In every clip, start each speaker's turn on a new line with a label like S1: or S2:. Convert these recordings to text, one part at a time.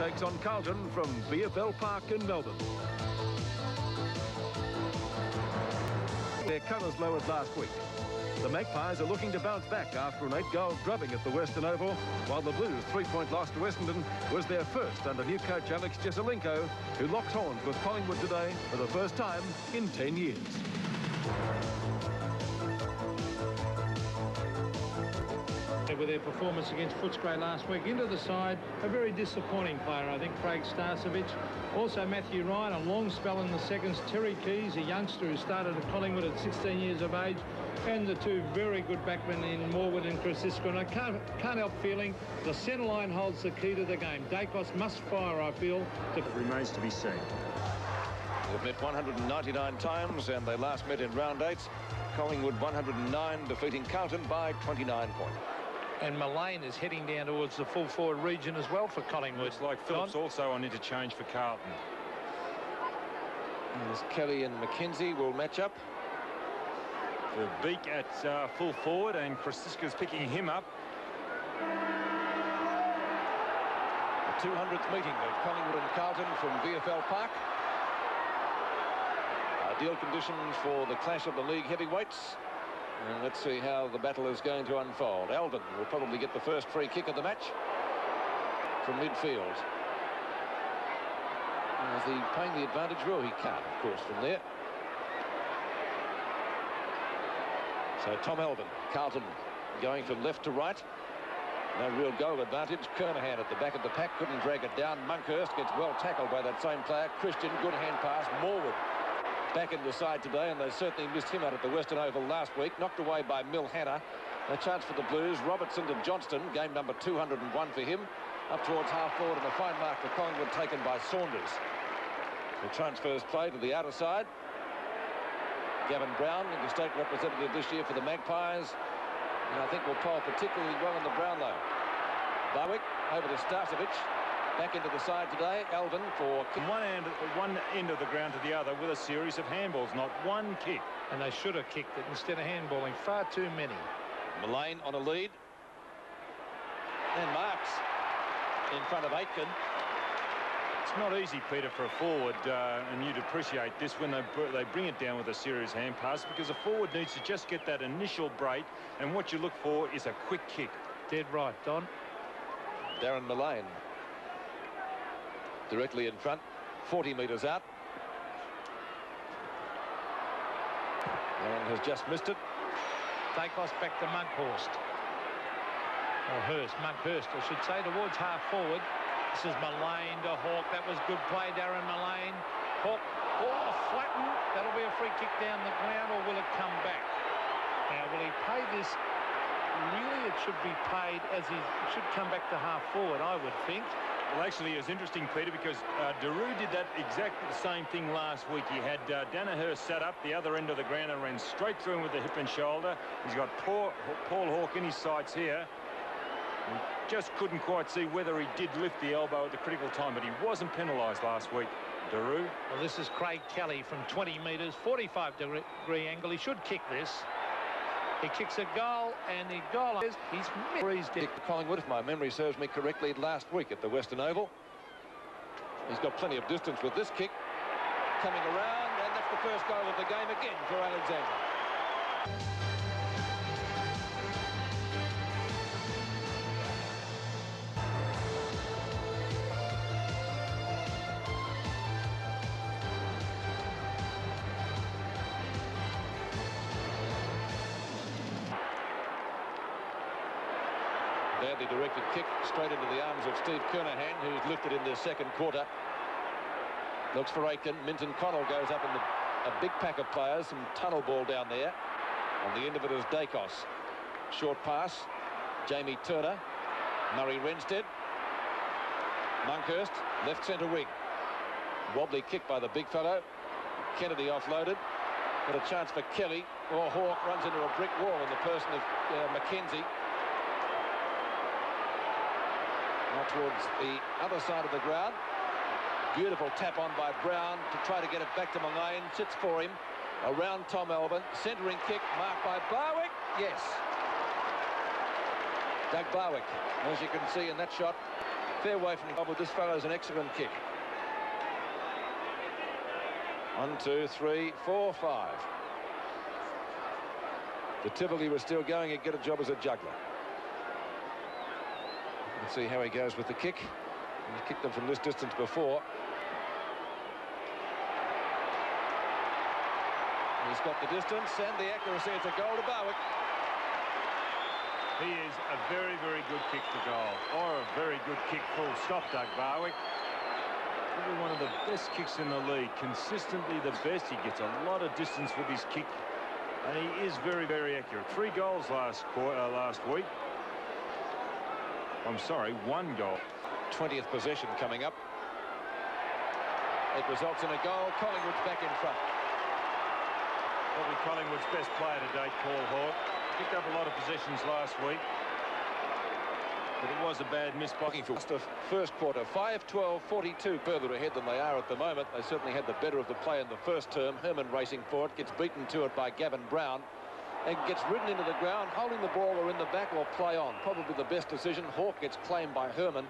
S1: takes on Carlton from VFL Park in Melbourne. Their colours lowered last week. The Magpies are looking to bounce back after an eight-goal drubbing at the Western Oval, while the Blues' three-point loss to Essendon was their first under new coach Alex Jesaulenko, who locked horns with Collingwood today for the first time in 10 years.
S2: With their performance against Footscray last week. Into the side, a very disappointing player, I think, Craig Starcevich. Also Matthew Ryan, a long spell in the seconds. Terry Keays, a youngster who started at Collingwood at 16 years of age. And the two very good backmen in Morwood and Chris And I can't, can't help feeling the centre line holds the key to the game. Daicos must fire, I feel.
S3: To... It remains to be seen.
S4: They've met 199 times and they last met in round eight. Collingwood 109 defeating Carlton by 29 points.
S2: And Millane is heading down towards the full forward region as well for Collingwood.
S3: Looks like Phillips Don? also on interchange for Carlton.
S4: As Kelly and McKenzie will match up.
S3: The Beak at uh, full forward and Kosciuszka's picking him up.
S4: The 200th meeting of Collingwood and Carlton from VFL Park. Ideal conditions for the clash of the league heavyweights. And let's see how the battle is going to unfold. Alvin will probably get the first free kick of the match from midfield. Is he playing the advantage? Well, he can't, of course, from there. So Tom Alvin, Carlton going from left to right. No real goal advantage. Kernahan at the back of the pack couldn't drag it down. Monkhorst gets well tackled by that same player. Christian, good hand pass. Morwood back in the side today, and they certainly missed him out at the Western Oval last week. Knocked away by Mil Hanna. A chance for the Blues. Robertson to Johnston, game number 201 for him. Up towards half forward, and a fine mark for Collingwood taken by Saunders. The transfers play to the outer side. Gavin Brown, the state representative this year for the Magpies. And I think will poll particularly well in the Brownlow. Barwick over to Starcevich. Back into the side today, Alvin for...
S3: One end, one end of the ground to the other with a series of handballs, not one kick.
S2: And they should have kicked it instead of handballing. Far too many.
S4: Millane on a lead. And Marks in front of Aitken.
S3: It's not easy, Peter, for a forward, uh, and you'd appreciate this when they, they bring it down with a serious hand pass because a forward needs to just get that initial break, and what you look for is a quick kick.
S2: Dead right, Don.
S4: Darren Millane directly in front, 40 metres out. And has just missed it.
S2: Daicos back to Monkhorst. Or Hurst, Monkhorst, I should say, towards half forward. This is Millane to Hawke. That was good play, Darren Millane. Hawke, oh, flattened. That'll be a free kick down the ground, or will it come back? Now, will he pay this? Really, it should be paid as he should come back to half forward, I would think.
S3: Well, actually, it was interesting, Peter, because uh, Daru did that exactly the same thing last week. He had uh, Daniher set up the other end of the ground and ran straight through him with the hip and shoulder. He's got Paul, Paul Hawke in his sights here. He just couldn't quite see whether he did lift the elbow at the critical time, but he wasn't penalised last week. Daru.
S2: Well, this is Craig Kelly from 20 metres, 45 degree angle. He should kick this. He kicks a goal, and the goal is he's breezed it.
S4: Collingwood, if my memory serves me correctly, last week at the Western Oval. He's got plenty of distance with this kick. Coming around, and that's the first goal of the game again for Alexander. Directed kick straight into the arms of Steve Kernahan, who's lifted in the second quarter. Looks for Aitken. Minton Connell goes up in the, a big pack of players. Some tunnel ball down there. On the end of it is Daicos. Short pass. Jamie Turner. Murray Renstead. Monkhorst, left centre wing. Wobbly kick by the big fellow. Kennedy offloaded. Got a chance for Kelly. Or oh, Hawke runs into a brick wall in the person of uh, McKenzie. Now towards the other side of the ground. Beautiful tap on by Brown to try to get it back to Millane. Sits for him. Around Tom Alvin. Centering kick marked by Barwick. Yes. Doug Barwick, as you can see in that shot, Fair way from the but this fellow's an excellent kick. One, two, three, four, five. The Tivoli was still going. He'd get a job as a juggler. Let's see how he goes with the kick. He's kicked them from this distance before. He's got the distance and the accuracy. It's a goal to Barwick.
S3: He is a very, very good kick for goal, or a very good kick full stop, Doug Barwick. Probably one of the best kicks in the league, consistently the best. He gets a lot of distance with his kick, and he is very, very accurate. Three goals last quarter, uh, last week. I'm sorry, one goal.
S4: 20th position coming up. It results in a goal. Collingwood's back in front.
S3: Probably Collingwood's best player to date, Paul Hawke. Picked up a lot of possessions last week. But it was a bad miss blocking for
S4: the first quarter 5 12 42 further ahead than they are at the moment they certainly had the better of the play in the first term Herman racing for it gets beaten to it by Gavin Brown and gets ridden into the ground holding the ball or in the back or play on probably the best decision Hawke gets claimed by Herman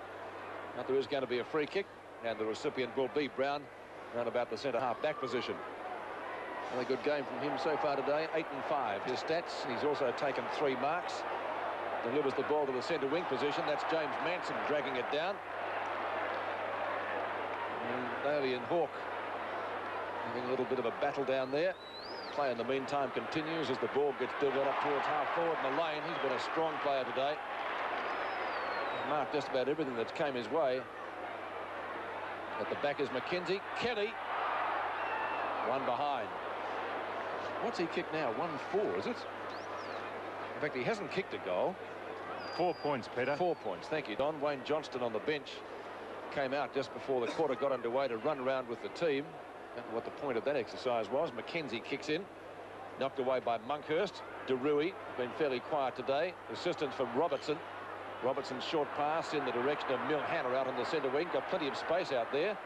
S4: now there is going to be a free kick and the recipient will be Brown around about the centre half back position Another good game from him so far today, 8 and 5. His stats, he's also taken three marks. Delivers the ball to the centre wing position. That's James Manson dragging it down. And Daly and Hawke having a little bit of a battle down there. Play in the meantime continues as the ball gets delivered up towards half forward in the lane. He's been a strong player today. Marked just about everything that's came his way. At the back is McKenzie. Kelly. One behind. What's he kicked now? 1-4, is it? In fact, he hasn't kicked a goal.
S3: Four points, Peter.
S4: Four points. Thank you, Don. Wayne Johnston on the bench came out just before the quarter got underway to run around with the team. What the point of that exercise was. McKenzie kicks in. Knocked away by Monkhorst. De Rui been fairly quiet today. Assistance from Robertson. Robertson's short pass in the direction of Mil Hanna out on the centre wing. Got plenty of space out there.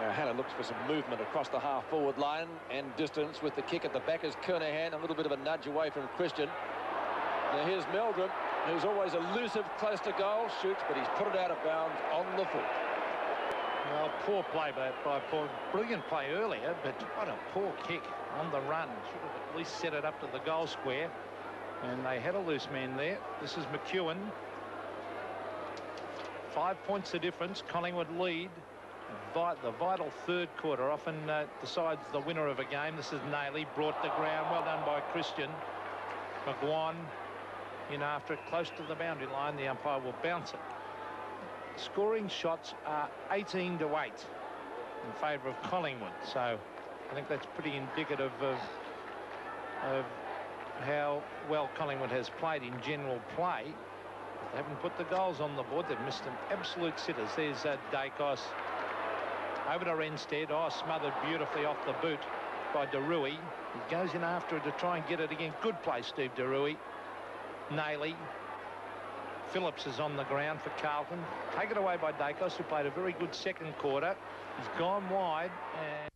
S4: Now Hanna looks for some movement across the half forward line and distance with the kick at the back as Kernahan a little bit of a nudge away from Christian. Now here's Meldrum who's always elusive close to goal shoots but he's put it out of bounds on the foot.
S2: Well, poor play by, by Paul. Brilliant play earlier, but what a poor kick on the run. Should have at least set it up to the goal square. And they had a loose man there. This is McEwen. Five points the difference. Collingwood lead the vital third quarter often uh, decides the winner of a game. This is Naley brought to ground. Well done by Christian. McGuane in after it close to the boundary line. The umpire will bounce it. Scoring shots are 18 to 8 in favour of Collingwood. So I think that's pretty indicative of, of how well Collingwood has played in general play. They haven't put the goals on the board. They've missed an absolute sitters. There's uh, Daicos over to Renstead. Oh, smothered beautifully off the boot by DeRui. He goes in after it to try and get it again. Good play, Steve DeRui. Naley. Phillips is on the ground for Carlton. Taken away by Daicos, who played a very good second quarter. He's gone wide. And